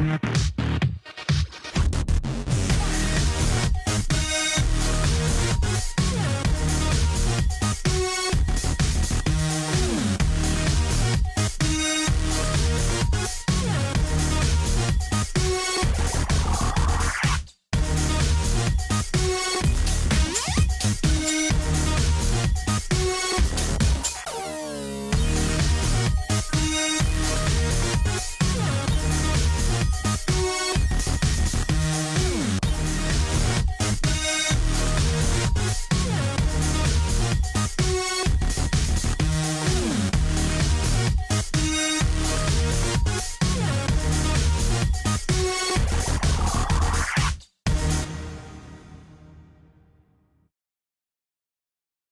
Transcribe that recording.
Snapple.